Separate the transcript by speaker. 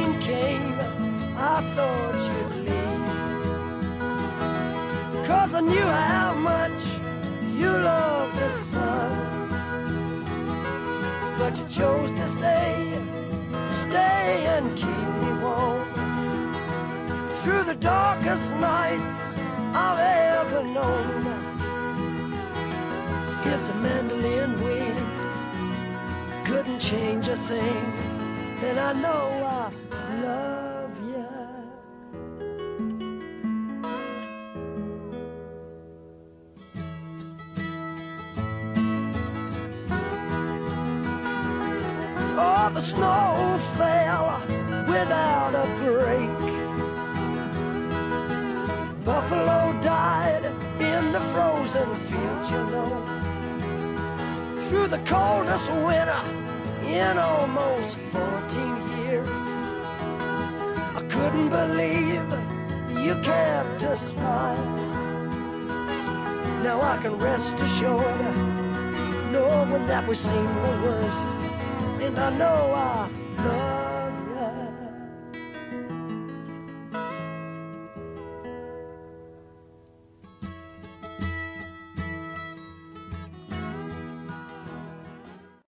Speaker 1: rain came, I thought you'd leave. Cause I knew how much you love the sun. But you chose to stay, stay and keep me warm. Through the darkest nights I've ever known. If the mandolin wind couldn't change a thing, then I know I love you. Oh, the snow fell without a break. Buffalo died in the frozen fields, you know. Through the coldest winter in almost 14 couldn't believe you kept a smile. Now I can rest assured, knowing that we've seen the worst. And I know I